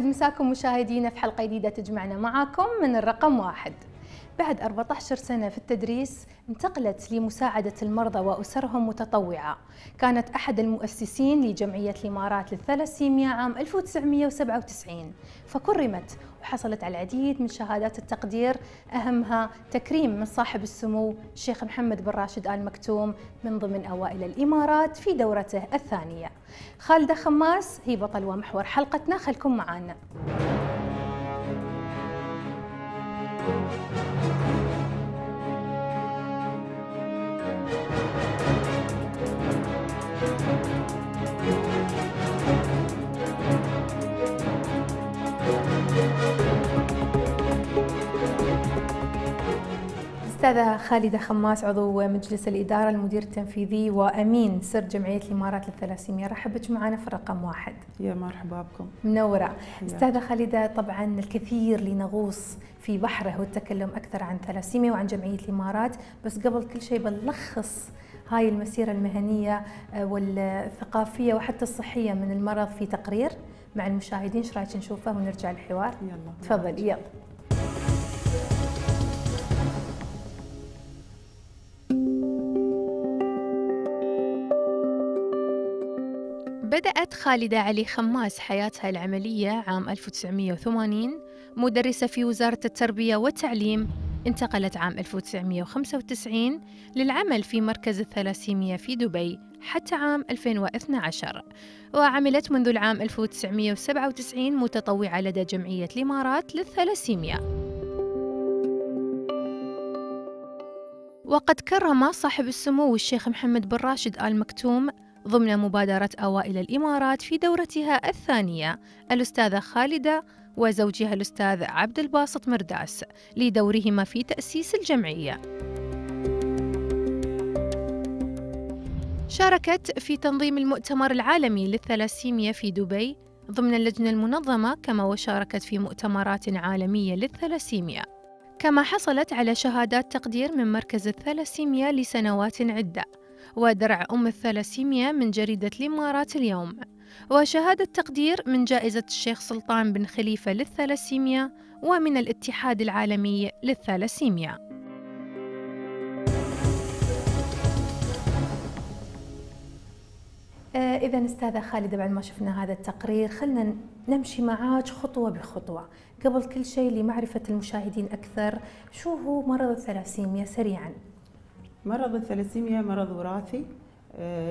يسعد مساكم مشاهدينا في حلقة جديدة تجمعنا معاكم من الرقم واحد. بعد 14 سنة في التدريس انتقلت لمساعدة المرضى وأسرهم متطوعة. كانت أحد المؤسسين لجمعية الإمارات للثلاسيميا عام 1997 فكرمت وحصلت على العديد من شهادات التقدير. أهمها تكريم من صاحب السمو الشيخ محمد بن راشد آل مكتوم من ضمن أوائل الإمارات في دورته الثانية. خالدة خماس هي بطل ومحور حلقتنا خلكم معنا. أستاذة خالدة خماس عضو مجلس الإدارة المدير التنفيذي وأمين سر جمعية الإمارات للثلاسيميا رحب بك معنا في الرقم واحد. يا مرحبا بكم. منورة. أستاذة خالدة طبعا الكثير لنغوص في بحره والتكلم أكثر عن ثلاسيميا وعن جمعية الإمارات. بس قبل كل شيء بنلخص هاي المسيرة المهنية والثقافية وحتى الصحية من المرض في تقرير مع المشاهدين. إيش رأيك نشوفه ونرجع الحوار؟ يلا تفضل يلا. بدأت خالدة علي خماس حياتها العملية عام 1980 مدرسة في وزارة التربية والتعليم انتقلت عام 1995 للعمل في مركز الثلاسيميا في دبي حتى عام 2012 وعملت منذ العام 1997 متطوعة لدى جمعية الإمارات للثلاسيميا وقد كرم صاحب السمو الشيخ محمد بن راشد آل مكتوم ضمن مبادرة أوائل الإمارات في دورتها الثانية الأستاذة خالدة وزوجها الأستاذ عبد الباسط مرداس لدورهما في تأسيس الجمعية. شاركت في تنظيم المؤتمر العالمي للثلاسيميا في دبي ضمن اللجنة المنظمة كما وشاركت في مؤتمرات عالمية للثلاسيميا. كما حصلت على شهادات تقدير من مركز الثلاسيميا لسنوات عدة ودرع أم الثلاسيميا من جريدة الإمارات اليوم. وشهادة تقدير من جائزة الشيخ سلطان بن خليفة للثلاسيميا ومن الاتحاد العالمي للثلاسيميا. آه إذا أستاذة خالدة بعد ما شفنا هذا التقرير خلنا نمشي معاك خطوة بخطوة. قبل كل شيء لمعرفة المشاهدين أكثر شو هو مرض الثلاسيميا سريعاً؟ مرض الثلاسيميا مرض وراثي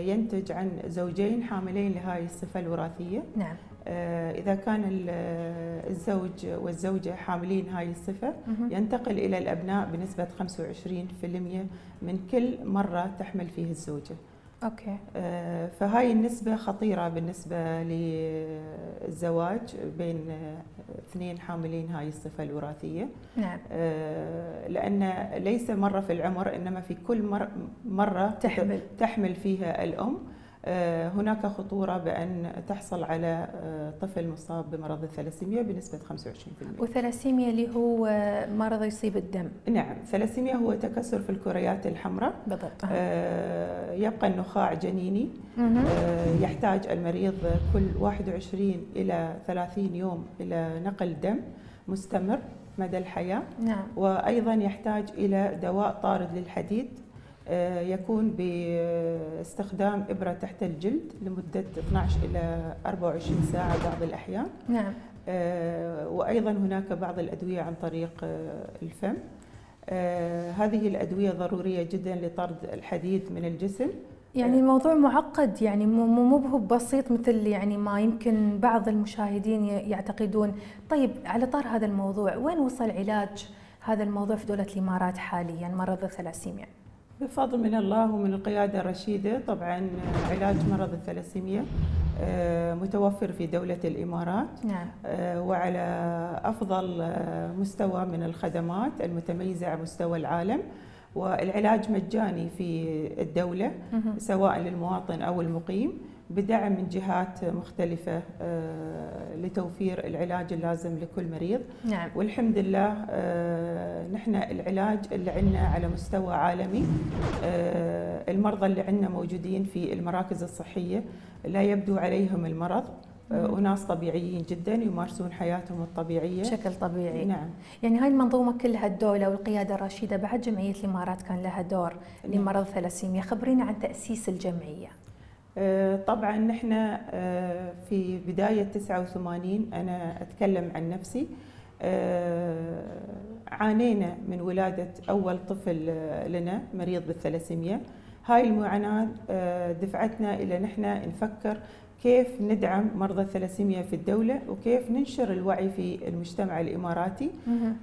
ينتج عن زوجين حاملين لهاي الصفة الوراثية. نعم. إذا كان الزوج والزوجة حاملين هاي الصفة ينتقل إلى الأبناء بنسبة 25% من كل مرة تحمل فيه الزوجة. أوكي. فهاي النسبة خطيرة بالنسبة للزواج بين اثنين حاملين هاي الصفة الوراثية. نعم. لأن ليس مرة في العمر إنما في كل مرة تحمل. تحمل فيها الأم. هناك خطورة بأن تحصل على طفل مصاب بمرض الثلاسيميا بنسبة 25% والثلاسيميا اللي هو مرض يصيب الدم. نعم الثلاسيميا هو تكسر في الكريات الحمراء. بالضبط. آه يبقى النخاع جنيني. آه يحتاج المريض كل 21 إلى 30 يوم إلى نقل دم مستمر مدى الحياة. نعم. وأيضا يحتاج إلى دواء طارد للحديد. يكون باستخدام إبرة تحت الجلد لمدة 12 إلى 24 ساعة بعض الأحيان. نعم. وأيضا هناك بعض الأدوية عن طريق الفم. هذه الأدوية ضرورية جدا لطرد الحديد من الجسم. يعني الموضوع معقد يعني مو مو بسيط مثل يعني ما يمكن بعض المشاهدين يعتقدون. طيب على طار هذا الموضوع وين وصل علاج هذا الموضوع في دولة الإمارات حاليا؟ مرض الثلاسيميا. بفضل من الله ومن القيادة الرشيدة طبعا علاج مرض الثلاسيميا متوفر في دولة الإمارات نعم. وعلى أفضل مستوى من الخدمات المتميزة على مستوى العالم والعلاج مجاني في الدولة سواء للمواطن أو المقيم بدعم من جهات مختلفة لتوفير العلاج اللازم لكل مريض. نعم. والحمد لله نحن العلاج اللي عندنا على مستوى عالمي المرضى اللي عندنا موجودين في المراكز الصحية لا يبدو عليهم المرض آه، وناس طبيعيين جدا يمارسون حياتهم الطبيعية. بشكل طبيعي. نعم. يعني هاي المنظومة كلها الدولة والقيادة الرشيده بعد جمعية الإمارات كان لها دور نعم. لمرض الثلاسيميا خبرينا عن تأسيس الجمعية. آه، طبعا نحن آه، في بداية 89 أنا أتكلم عن نفسي آه، عانينا من ولادة أول طفل آه، لنا مريض بالثلاسيميا. هاي المعاناة آه، دفعتنا إلى نحن نفكر كيف ندعم مرضى الثلاسيميا في الدولة وكيف ننشر الوعي في المجتمع الإماراتي.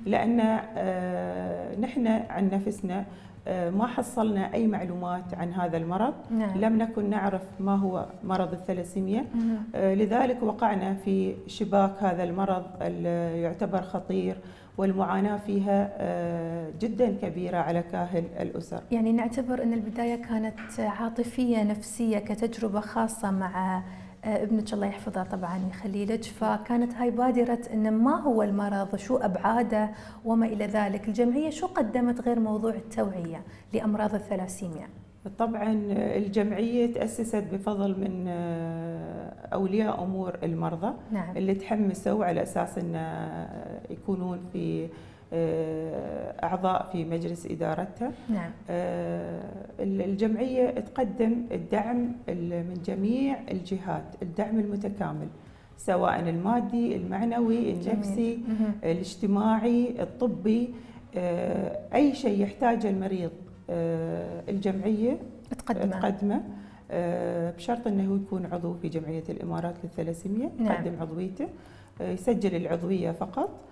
لأن آه، نحن عن نفسنا آه، ما حصلنا أي معلومات عن هذا المرض. نعم. لم نكن نعرف ما هو مرض الثلاسيميا. آه، لذلك وقعنا في شباك هذا المرض اللي يعتبر خطير والمعاناة فيها آه، جدا كبيرة على كاهل الأسر. يعني نعتبر إن البداية كانت عاطفية نفسية كتجربة خاصة مع آه، ابنك الله يحفظه طبعا يخلي لك فكانت هاي بادرة ان ما هو المرض شو أبعاده وما إلى ذلك. الجمعية شو قدمت غير موضوع التوعية لأمراض الثلاسيميا؟ طبعا الجمعية تأسست بفضل من آه، أولياء أمور المرضى نعم. اللي تحمسوا على أساس أن يكونون في آه، أعضاء في مجلس إدارتها. نعم. آه، الجمعية تقدم الدعم ال- من جميع الجهات الدعم المتكامل سواء المادي المعنوي النفسي مهم. الاجتماعي الطبي آه، أي شيء يحتاجه المريض آه، الجمعية تقدمه. تقدمه. آه، بشرط أنه يكون عضو في جمعية الإمارات للثلاسيميا نعم. يقدم عضويته آه، يسجل العضوية فقط. آه،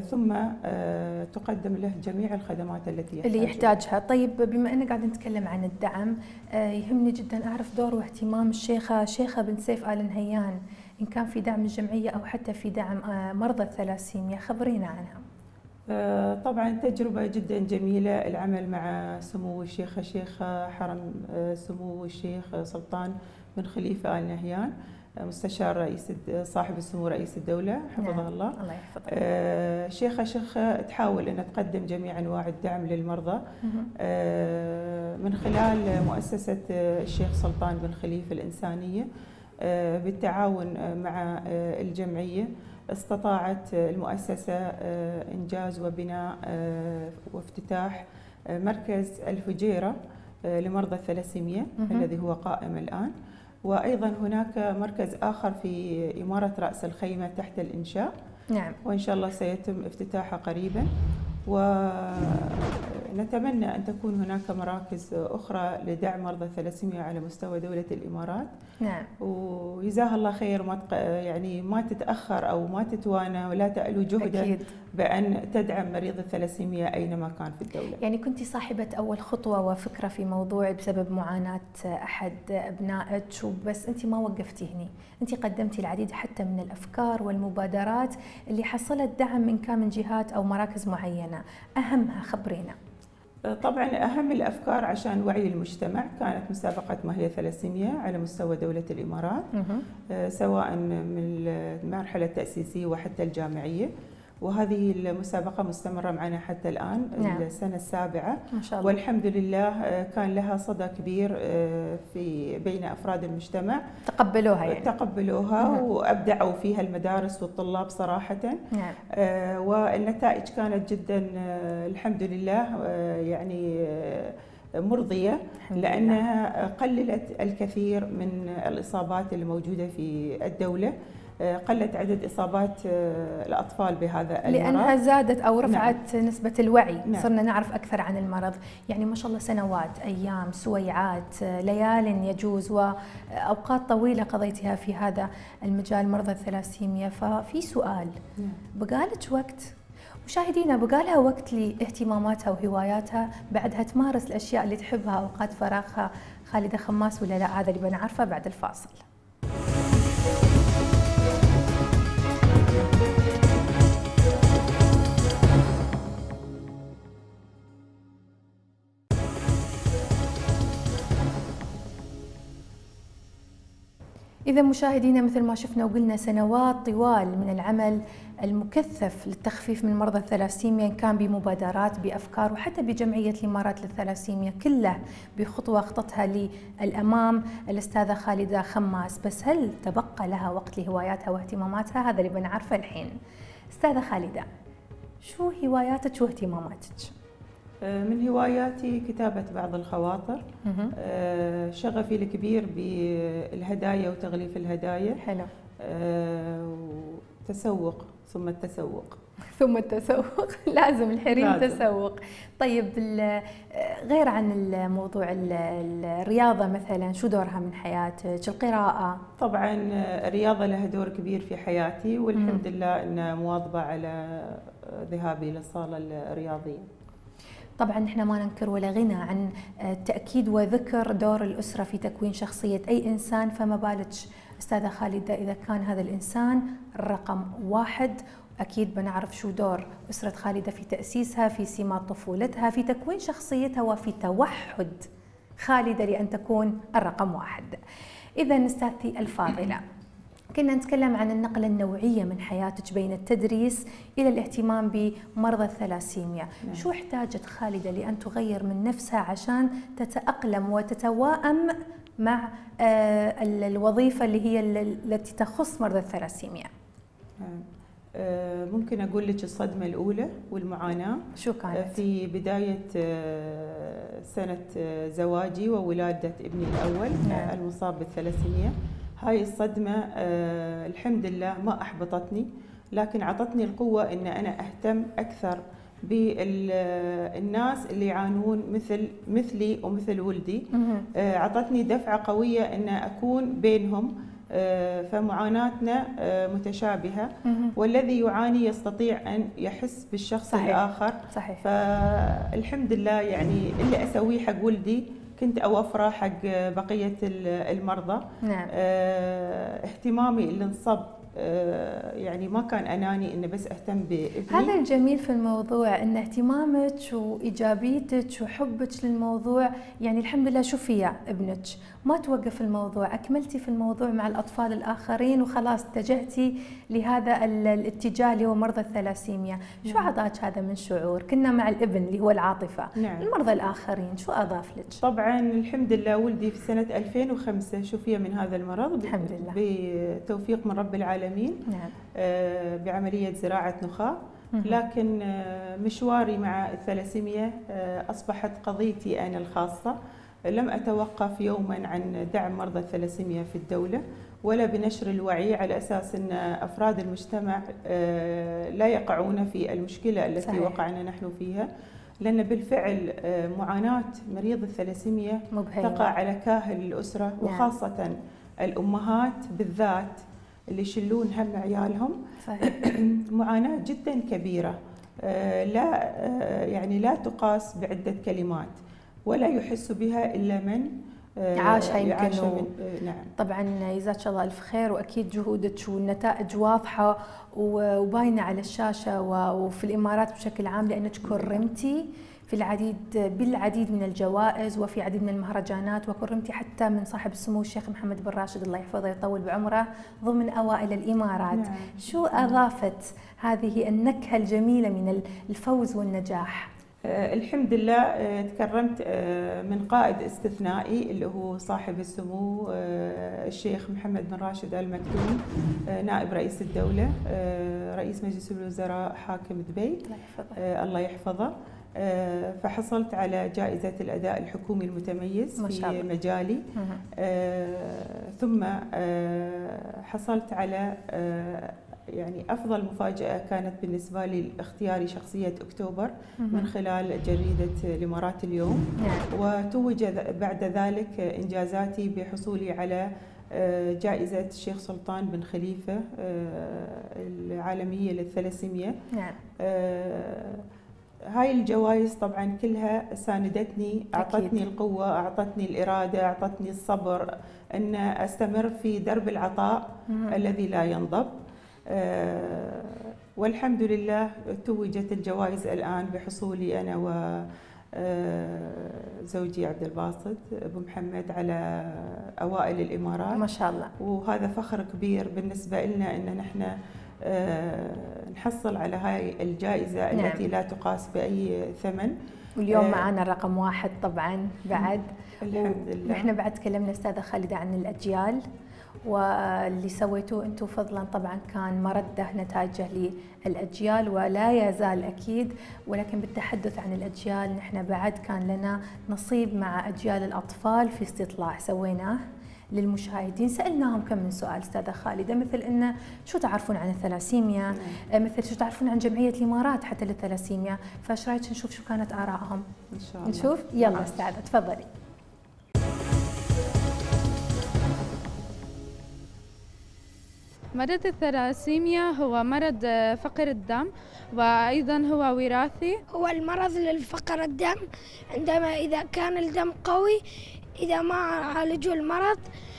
ثم آه، تقدم له جميع الخدمات التي يحتاجها اللي يحتاجها. طيب بما أننا قاعدين نتكلم عن الدعم آه، يهمني جدا أعرف دور واهتمام الشيخة شيخة بنت سيف آل نهيان إن كان في دعم الجمعية أو حتى في دعم آه، مرضى الثلاسيميا خبرينا عنها. آه، طبعا تجربة جدا جميلة العمل مع سمو الشيخ شيخ حرم آه، سمو الشيخ سلطان بن خليفة آل نهيان. آه، مستشار رئيس صاحب السمو رئيس الدولة حفظه نعم. الله الله يحفظك آه، شيخة شيخة تحاول أن تقدم جميع أنواع الدعم للمرضى. آه، من خلال مؤسسة آه، الشيخ سلطان بن خليفة الإنسانية آه، بالتعاون مع آه، الجمعية استطاعت المؤسسة آه، إنجاز وبناء آه، وافتتاح آه، مركز الفجيرة آه، لمرضى الثلاسيميا. الذي هو قائم الآن وأيضا هناك مركز آخر في إمارة رأس الخيمة تحت الإنشاء. نعم. وإن شاء الله سيتم افتتاحها قريبا. ونتمنى أن تكون هناك مراكز أخرى لدعم مرضى الثلاسيميا على مستوى دولة الإمارات. نعم. وجزاها الله خير ما يعني ما تتأخر أو ما تتوانى ولا تألو جهدا أكيد. بأن تدعم مريض الثلاسيميا أينما كان في الدولة. يعني كنت صاحبة أول خطوة وفكرة في موضوع بسبب معاناة أحد أبنائك وبس أنت ما وقفتي هني. أنت قدمتي العديد حتى من الأفكار والمبادرات اللي حصلت دعم من كان من جهات أو مراكز معينة. أهمها خبرينا. طبعا أهم الأفكار عشان وعي المجتمع كانت مسابقة ما هي ثلاسيميا على مستوى دولة الإمارات آه، سواء من المرحلة التأسيسية وحتى الجامعية. وهذه المسابقة مستمرة معنا حتى الآن نعم. السنة السابعة. ما شاء الله. والحمد لله آه، كان لها صدى كبير آه، في بين أفراد المجتمع. تقبلوها يعني. تقبلوها مهم. وأبدعوا فيها المدارس والطلاب صراحة. نعم. آه، والنتائج كانت جدا الحمد لله يعني مرضية. لأنها قللت الكثير من الإصابات اللي موجودة في الدولة. قلت عدد إصابات آه، الأطفال بهذا المرض. زادت أو رفعت نسبة الوعي. نعم. صرنا نعرف أكثر عن المرض. يعني ما شاء الله سنوات أيام سويعات ليال يجوز وأوقات طويلة قضيتها في هذا المجال مرضى الثلاسيميا. ففي سؤال نعم. بقالك وقت؟ مشاهدينا بقالها وقت لاهتماماتها وهواياتها بعدها تمارس الأشياء اللي تحبها أوقات فراغها خالدة خماس ولا لا؟ هذا اللي بنعرفه بعد الفاصل. إذا مشاهدينا مثل ما شفنا وقلنا سنوات طوال من العمل المكثف للتخفيف من مرضى الثلاسيميا كان بمبادرات بأفكار وحتى بجمعية الإمارات للثلاسيميا كله بخطوة خطتها للأمام الأستاذة خالدة خماس. بس هل تبقى لها وقت لهواياتها واهتماماتها؟ هذا اللي بنعرفه الحين. أستاذة خالدة شو هواياتك واهتماماتك؟ آه، من هواياتي كتابة بعض الخواطر. آه، شغفي الكبير بالهدايا وتغليف الهدايا. حلو. آه، وتسوق ثم التسوق. ثم التسوق. لازم الحريم لازم. تسوق. طيب غير عن الموضوع ال- ال- الرياضة مثلا شو دورها من حياتك القراءة؟ طبعا الرياضة لها دور كبير في حياتي والحمد لله أن مواظبة على ذهابي للصالة الرياضية. طبعا إحنا ما ننكر ولا غنى عن آه، تأكيد وذكر دور الأسرة في تكوين شخصية أي إنسان فما بالك أستاذة خالدة إذا كان هذا الإنسان رقم واحد. أكيد بنعرف شو دور أسرة خالدة في تأسيسها في سمات طفولتها في تكوين شخصيتها وفي توحد خالدة لأن تكون الرقم واحد. إذا أستاذتي الفاضلة. كنا نتكلم عن النقلة النوعية من حياتك بين التدريس إلى الاهتمام بمرضى الثلاسيميا نعم. شو احتاجت خالدة لأن تغير من نفسها عشان تتأقلم وتتواءم مع آه، ال- الوظيفة اللي هي ال- التي تخص مرضى الثلاسيميا آه، ممكن أقول لك الصدمة الأولى والمعاناة شو كانت؟ في بداية آه، سنة آه، زواجي وولادة ابني الأول نعم. المصاب بالثلاسيميا هاي الصدمة آه، الحمد لله ما أحبطتني لكن عطتني القوة أن أنا أهتم أكثر بالناس اللي يعانون مثل مثلي ومثل ولدي. آه، عطتني دفعة قوية أن أكون بينهم آه، فمعاناتنا آه، متشابهة. والذي يعاني يستطيع أن يحس بالشخص صحيح. الآخر صحيح فالحمد لله يعني اللي أسويه حق ولدي كنت أوفره حق بقية ال- المرضى. نعم. آه، اهتمامي اللي انصب يعني ما كان أناني إنه بس أهتم بابني. هذا الجميل في الموضوع إن اهتمامك وإيجابيتك وحبك للموضوع يعني الحمد لله شوفي يا ابنك؟ ما توقف الموضوع أكملتي في الموضوع مع الأطفال الآخرين وخلاص اتجهتي لهذا ال- الاتجاه اللي هو مرضى الثلاسيميا. شو نعم. عطاك هذا من شعور؟ كنا مع الابن اللي هو العاطفة. نعم. المرضى الآخرين شو أضاف لك؟ طبعا الحمد لله ولدي في سنة 2005 شفي من هذا المرض؟ الحمد لله. بتوفيق من رب العالمين. نعم آه، بعملية زراعة نخاع. لكن آه، مشواري مع الثلاسيميا آه، أصبحت قضيتي أنا الخاصة لم أتوقف يوما عن دعم مرضى الثلاسيميا في الدولة ولا بنشر الوعي على أساس أن أفراد المجتمع لا يقعون في المشكلة التي صحيح. وقعنا نحن فيها لأن بالفعل معاناة مريض الثلاسيميا تقع على كاهل الأسرة نعم. وخاصة الأمهات بالذات اللي يشيلون هم عيالهم. صحيح. معاناة جدا كبيرة. آه، لا آه، يعني لا تقاس بعدة كلمات ولا يحس بها إلا من آه، عاشها يمكن و- نعم. طبعا جزاك الله ألف خير وأكيد جهودك والنتائج واضحة وباينة على الشاشة وفي الإمارات بشكل عام لأنك كرمتي. في العديد بالعديد من الجوائز وفي عديد من المهرجانات وكرمتي حتى من صاحب السمو الشيخ محمد بن راشد الله يحفظه ويطول بعمره ضمن أوائل الإمارات. نعم. شو أضافت هذه النكهة الجميلة من الفوز والنجاح؟ آه، الحمد لله آه، تكرمت آه، من قائد استثنائي اللي هو صاحب السمو الشيخ محمد بن راشد آل مكتوم نائب رئيس الدولة رئيس مجلس الوزراء حاكم دبي الله يحفظه. آه، فحصلت على جائزة الأداء الحكومي المتميز ما شاء في الله. مجالي مهم. آه، ثم آه، حصلت على يعني أفضل مفاجأة كانت بالنسبة لي اختياري شخصية أكتوبر من. خلال جريدة الإمارات اليوم نعم وتوج بعد ذلك إنجازاتي بحصولي على جائزة الشيخ سلطان بن خليفة العالمية للثلاسيميا نعم هاي الجوائز طبعا كلها ساندتني أعطتني القوة أعطتني الإرادة أعطتني الصبر إن أستمر في درب العطاء مهم. الذي لا ينضب. آه، والحمد لله توجت الجوائز الآن بحصولي أنا زوجي عبد الباسط أبو محمد على أوائل الإمارات. ما شاء الله. وهذا فخر كبير بالنسبة لنا إن نحن نحصل على هاي الجائزة نعم. التي لا تقاس بأي ثمن. واليوم معنا رقم واحد طبعا بعد. الحمد لله. نحن بعد تكلمنا أستاذة خالدة عن الأجيال واللي سويتوه أنتم فضلا طبعا كان مردة نتائجه للأجيال ولا يزال أكيد. ولكن بالتحدث عن الأجيال نحن بعد كان لنا نصيب مع أجيال الأطفال في استطلاع سويناه. للمشاهدين. سألناهم كم من سؤال أستاذة خالدة مثل انه شو تعرفون عن الثلاسيميا؟ نعم. مثل شو تعرفون عن جمعية الإمارات حتى للثلاسيميا؟ فايش رأيك نشوف شو كانت آرائهم؟ إن شاء الله. نشوف؟ يلا أستاذة تفضلي. مرض الثلاسيميا هو مرض فقر الدم وأيضا هو وراثي. هو المرض للفقر الدم عندما إذا كان الدم قوي إذا ما عالجوا المرض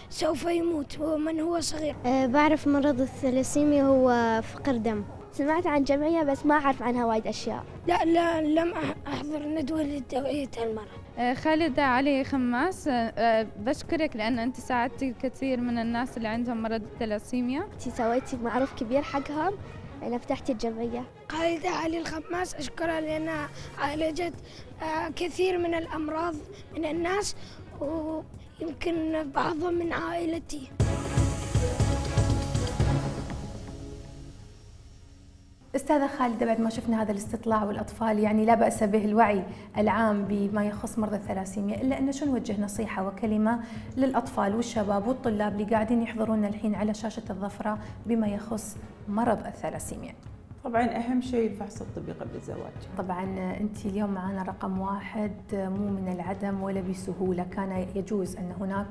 سوف يموت من هو صغير؟ أه بعرف مرض الثلاسيميا هو فقر دم. سمعت عن جمعية بس ما أعرف عنها وايد أشياء. لا لا لم أحضر ندوة لتوعية المرض. أه خالدة علي خماس. أه بشكرك لأن أنت ساعدتي كثير من الناس اللي عندهم مرض الثلاسيميا. أنت سويتي معروف كبير حقهم. لأن فتحتي الجمعية. خالدة علي الخماس أشكرها لأنها عالجت أه كثير من الأمراض من الناس. ويمكن بعضهم من عائلتي أستاذة خالدة بعد ما شفنا هذا الاستطلاع والأطفال يعني لا بأس به الوعي العام بما يخص مرضى الثلاسيميا إلا أن شو نوجه نصيحة وكلمة للأطفال والشباب والطلاب اللي قاعدين يحضرون الحين على شاشة الظفرة بما يخص مرض الثلاسيميا. طبعا أهم شيء الفحص الطبي قبل الزواج. طبعا أنت اليوم معنا رقم واحد مو من العدم ولا بسهولة. كان يجوز أن هناك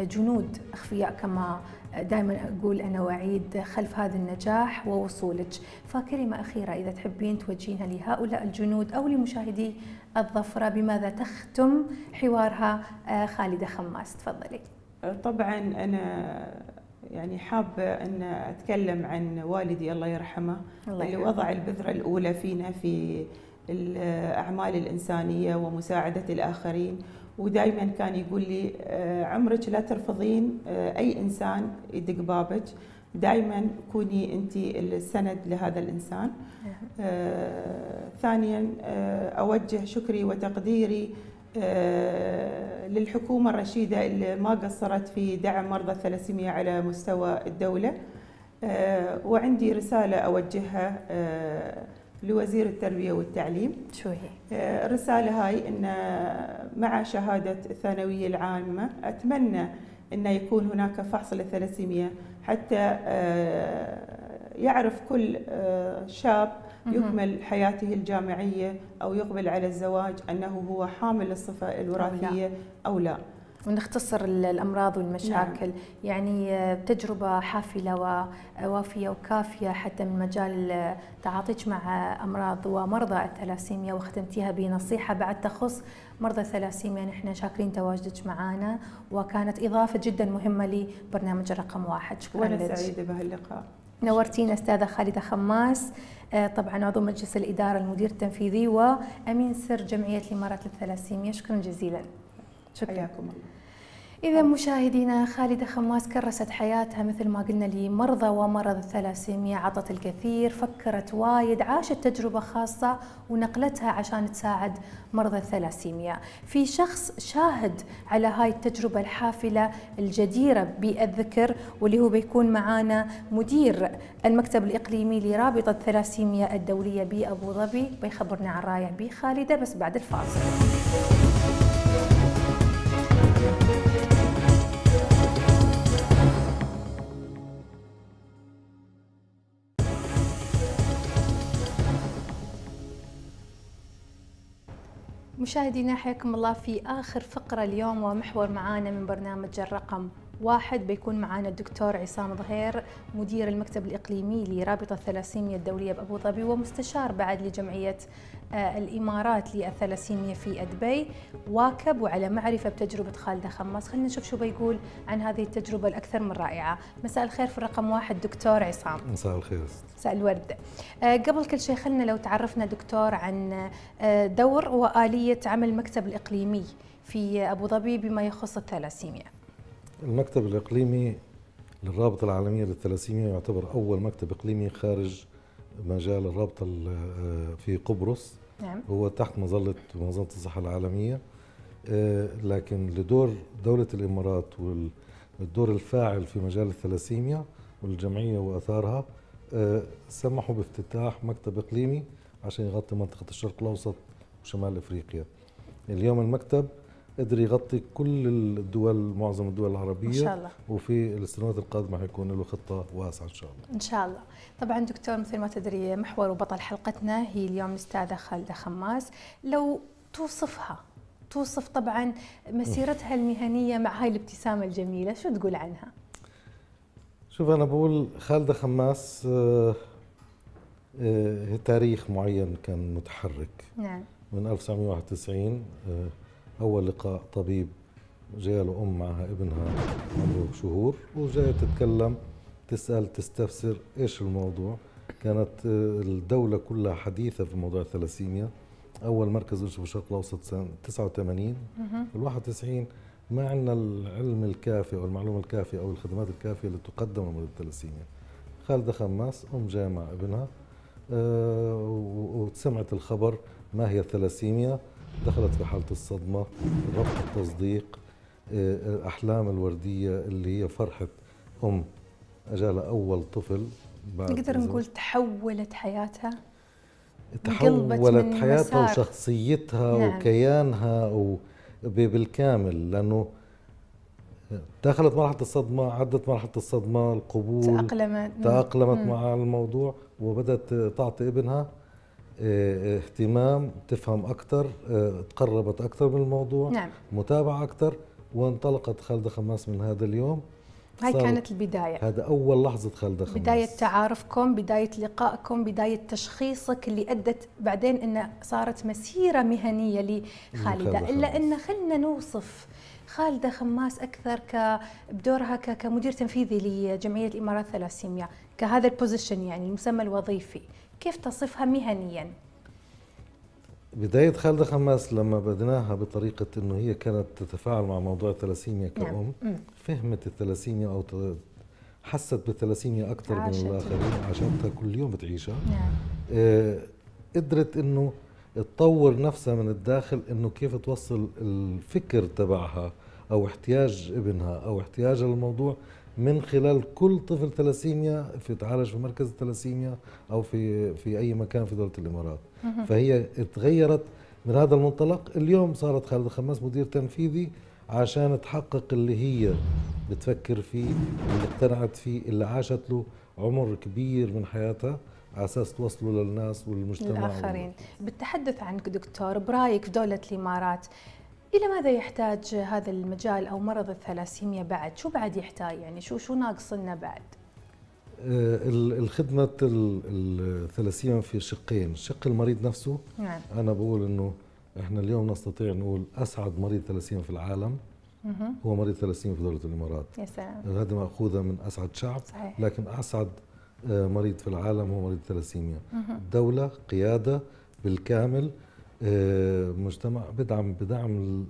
جنود أخفياء كما دائما أقول أنا واعيد خلف هذا النجاح ووصولك. فكلمة أخيرة إذا تحبين توجهينها لهؤلاء الجنود أو لمشاهدي الظفرة بماذا تختم حوارها؟ خالدة خماس تفضلي. طبعا أنا يعني حابة أن أتكلم عن والدي الله يرحمه الله اللي وضع البذرة الأولى فينا في الأعمال الإنسانية ومساعدة الآخرين. ودائما كان يقول لي عمرك لا ترفضين أي إنسان يدق بابك. دائما كوني أنت السند لهذا الإنسان. آه ثانيا أوجه شكري وتقديري للحكومة الرشيدة اللي ما قصرت في دعم مرضى الثلاسيميا على مستوى الدولة وعندي رسالة أوجهها لوزير التربية والتعليم شو هي؟ الرسالة هاي أن مع شهادة الثانوية العامة أتمنى أن يكون هناك فحص للثلاسيميا حتى يعرف كل شاب يكمل حياته الجامعية أو يقبل على الزواج أنه هو حامل الصفة الوراثية أو لا. ونختصر الأمراض والمشاكل. نعم. يعني تجربة حافلة ووافيه وكافية حتى من مجال تعاطيك مع أمراض ومرضى الثلاسيميا وختمتيها بنصيحة بعد تخص مرضى الثلاسيميا. نحن شاكرين تواجدك معنا وكانت إضافة جدا مهمة لبرنامج رقم واحد. شكرا لك. وأنا سعيدة بهاللقاء. نورتينا أستاذة خالدة خماس طبعا عضو مجلس الإدارة المدير التنفيذي وأمين سر جمعية الإمارات للثلاسيميا شكرا جزيلا. شكرا. حياكم الله. إذا مشاهدينا خالدة خماس كرست حياتها مثل ما قلنا لمرضى ومرض الثلاسيميا عطت الكثير فكرت وايد عاشت تجربة خاصة ونقلتها عشان تساعد مرضى الثلاسيميا في شخص شاهد على هاي التجربة الحافلة الجديرة بالذكر واللي هو بيكون معانا مدير المكتب الإقليمي لرابطة الثلاسيميا الدولية بأبو ظبي. بيخبرنا عن رايح بخالدة بس بعد الفاصل. مشاهدينا حياكم الله في آخر فقرة اليوم ومحور معانا من برنامج الرقم واحد. بيكون معانا الدكتور عصام ظهير مدير المكتب الإقليمي لرابطة الثلاسيميا الدولية بأبو ظبي ومستشار بعد لجمعية الإمارات للثلاسيميا في أدبي. واكب وعلى معرفة بتجربة خالدة خماس. خلينا نشوف شو بيقول عن هذه التجربة الأكثر من رائعة. مساء الخير في الرقم واحد دكتور عصام. مساء الخير. مساء الورد. آه، قبل كل شيء خلنا لو تعرفنا دكتور عن آه، دور وآلية عمل المكتب الإقليمي في أبو ظبي بما يخص الثلاسيميا. المكتب الإقليمي للرابطة العالمية للثلاسيميا يعتبر أول مكتب إقليمي خارج مجال الرابطة ال- في قبرص. نعم. هو تحت مظلة منظمة الصحة العالمية آه، لكن لدور دولة الإمارات والدور الفاعل في مجال الثلاسيميا والجمعية وأثارها آه، سمحوا بافتتاح مكتب إقليمي عشان يغطي منطقة الشرق الأوسط وشمال إفريقيا. اليوم المكتب قدر يغطي كل الدول معظم الدول العربية إن شاء الله. وفي السنوات القادمة حيكون له خطة واسعة إن شاء الله. إن شاء الله. طبعا دكتور مثل ما تدري محور وبطل حلقتنا هي اليوم الأستاذة خالدة خماس. لو توصفها توصف طبعا مسيرتها المهنية مع هاي الابتسامة الجميلة شو تقول عنها؟ شوف أنا بقول خالدة خماس آه، آه، تاريخ معين كان متحرك. نعم. من 1991 آه، أول لقاء طبيب جاء له أم معها ابنها عمره شهور وجاية تتكلم تسأل تستفسر إيش الموضوع. كانت آه، الدولة كلها حديثة في موضوع الثلاسيميا. أول مركز في الشرق الأوسط سنة 89 مهم. وال 91 ما عندنا العلم الكافي أو المعلومة الكافية أو الخدمات الكافية اللي تقدم لمريض الثلاسيميا. خالدة خماس أم جاية مع ابنها و- وسمعت الخبر ما هي الثلاسيميا. دخلت في حالة الصدمة ربط التصديق آه، الأحلام الوردية اللي هي فرحة أم أجالها أول طفل نقدر. نقول تحولت حياتها تحولت حياتها مسار. وشخصيتها نعم. وكيانها بالكامل لأنه دخلت مرحلة الصدمة عدت مرحلة الصدمة القبول تأقلمت تأقلمت مم. مع الموضوع وبدأت تعطي ابنها اهتمام تفهم أكثر تقربت أكثر من الموضوع نعم. متابعة أكثر وانطلقت خالدة خماس من هذا اليوم. هاي كانت البداية. هذا أول لحظة خالدة خماس. بداية تعارفكم بداية لقائكم بداية تشخيصك اللي أدت بعدين أن صارت مسيرة مهنية لخالدة إلا. أن خلنا نوصف خالدة خماس أكثر ك بدورها كمدير تنفيذي لجمعية الإمارات الثلاسيميا كهذا البوزيشن يعني المسمى الوظيفي. كيف تصفها مهنيا؟ بداية خالدة خماس لما بدناها بطريقة إنه هي كانت تتفاعل مع موضوع الثلاسيميا كأم نعم. فهمت الثلاسيميا أو ت- حست بالثلاسيميا أكثر من عاشت. الآخرين عاشتها كل يوم بتعيشها نعم آه، قدرت إنه تطور نفسها من الداخل إنه كيف توصل الفكر تبعها أو احتياج ابنها أو احتياجها للموضوع من خلال كل طفل ثلاسيميا في تعالج في مركز الثلاسيميا أو في في أي مكان في دولة الإمارات. فهي تغيرت من هذا المنطلق. اليوم صارت خالد خماس مدير تنفيذي عشان تحقق اللي هي بتفكر فيه اللي اقتنعت فيه اللي عاشت له عمر كبير من حياتها على أساس توصله للناس والمجتمع. للآخرين. بالتحدث عنك دكتور برأيك في دولة الإمارات. إلى ماذا يحتاج هذا المجال أو مرض الثلاسيميا بعد؟ شو بعد يحتاج يعني شو شو ناقص لنا بعد؟ آه، ال- الخدمة ال- الثلاسيميا في شقين الشق المريض نفسه نعم أنا بقول إنه إحنا اليوم نستطيع نقول أسعد مريض ثلاسيميا في العالم. هو مريض ثلاسيميا في دولة الإمارات يا سلام هذه مأخوذة من أسعد شعب صحيح لكن أسعد آه، مريض في العالم هو مريض ثلاسيميا. دولة قيادة بالكامل مجتمع بدعم بدعم ال-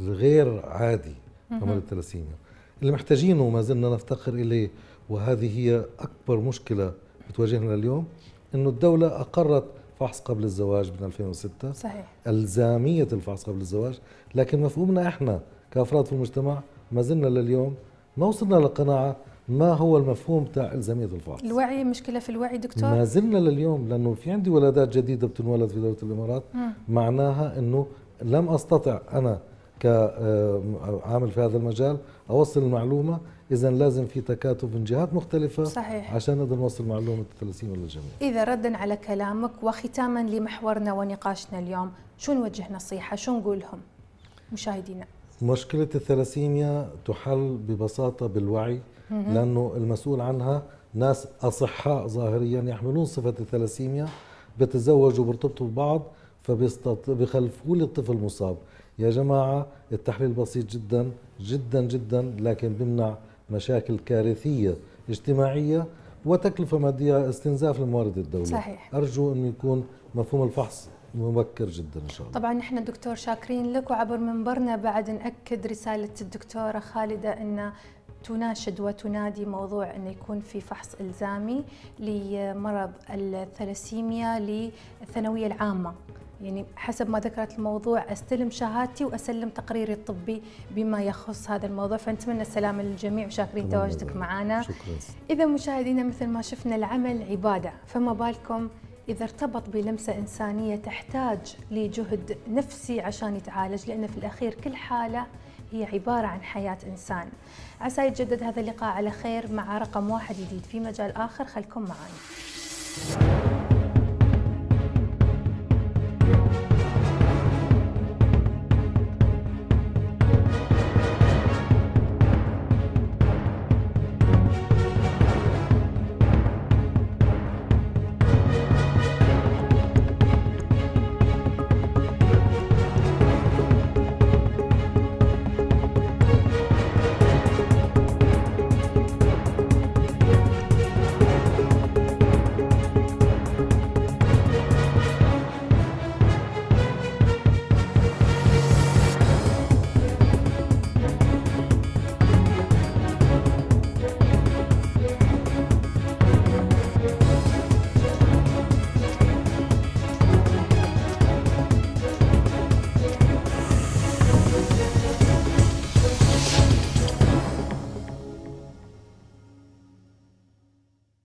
الغير عادي لمريض الثلاسيميا اللي محتاجينه وما زلنا نفتقر إليه وهذه هي أكبر مشكلة بتواجهنا اليوم إنه الدولة أقرت فحص قبل الزواج من 2006 صحيح. ألزامية الفحص قبل الزواج. لكن مفهومنا إحنا كأفراد في المجتمع ما زلنا لليوم ما وصلنا لقناعة ما هو المفهوم تاع إلزامية الفحص الوعي مشكلة في الوعي دكتور؟ ما زلنا لليوم لأنه في عندي ولادات جديدة بتنولد في دولة الإمارات مم. معناها إنه لم أستطع أنا كعامل في هذا المجال أوصل المعلومة اذا لازم في تكاتف من جهات مختلفة صحيح. عشان نقدر نوصل معلومة الثلاسيميا للجميع إذا ردا على كلامك وختاما لمحورنا ونقاشنا اليوم شو نوجه نصيحة؟ شو نقول لهم مشاهدينا؟ مشكلة الثلاسيميا تحل ببساطة بالوعي لأنه المسؤول عنها ناس أصحاء ظاهريا يحملون صفة الثلاسيميا بتزوجوا وبرتبطوا ببعض فبيخلفوا لي الطفل مصاب يا جماعة التحليل بسيط جدا جدا جدا لكن بيمنع مشاكل كارثية اجتماعية وتكلفة مادية استنزاف لموارد الدولة صحيح. أرجو أن يكون مفهوم الفحص مبكر جدا إن شاء الله. طبعا نحن دكتور شاكرين لك وعبر منبرنا بعد نأكد رسالة الدكتورة خالدة أن تناشد وتنادي موضوع أنه يكون في فحص إلزامي لمرض الثلاسيميا للثانوية العامة. يعني حسب ما ذكرت الموضوع أستلم شهادتي وأسلم تقريري الطبي بما يخص هذا الموضوع. فنتمنى السلامه للجميع وشاكرين تواجدك معنا شكرا. إذا مشاهدينا مثل ما شفنا العمل عبادة. فما بالكم إذا ارتبط بلمسة إنسانية تحتاج لجهد نفسي عشان يتعالج؟ لأن في الأخير كل حالة هي عبارة عن حياة إنسان. عسى يتجدد هذا اللقاء على خير مع رقم واحد جديد في مجال آخر. خلكم معنا